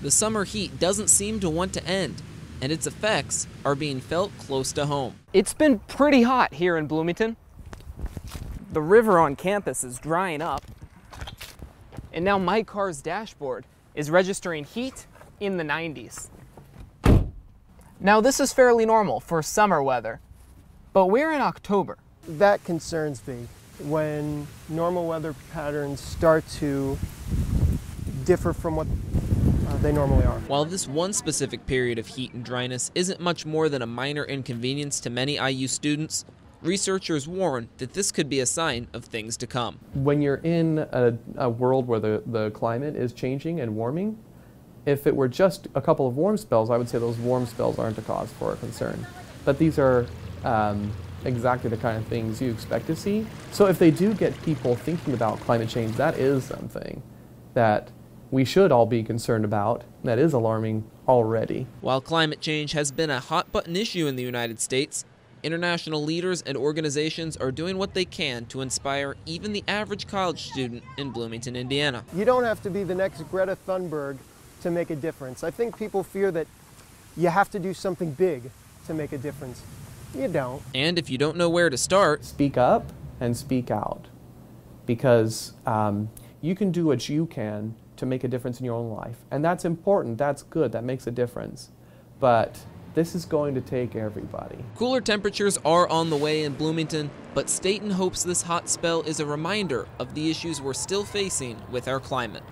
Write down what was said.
The summer heat doesn't seem to want to end, and its effects are being felt close to home. It's been pretty hot here in Bloomington. The river on campus is drying up, and now my car's dashboard is registering heat in the 90s. Now, this is fairly normal for summer weather, but we're in October. That concerns me when normal weather patterns start to differ from what uh, they normally are. While this one specific period of heat and dryness isn't much more than a minor inconvenience to many IU students, researchers warn that this could be a sign of things to come. When you're in a, a world where the, the climate is changing and warming, if it were just a couple of warm spells, I would say those warm spells aren't a cause for concern. But these are um, exactly the kind of things you expect to see. So if they do get people thinking about climate change, that is something that we should all be concerned about. That is alarming already. While climate change has been a hot button issue in the United States, international leaders and organizations are doing what they can to inspire even the average college student in Bloomington, Indiana. You don't have to be the next Greta Thunberg to make a difference. I think people fear that you have to do something big to make a difference. You don't. And if you don't know where to start, speak up and speak out because um, you can do what you can to make a difference in your own life. And that's important, that's good, that makes a difference. But this is going to take everybody. Cooler temperatures are on the way in Bloomington, but Staten hopes this hot spell is a reminder of the issues we're still facing with our climate.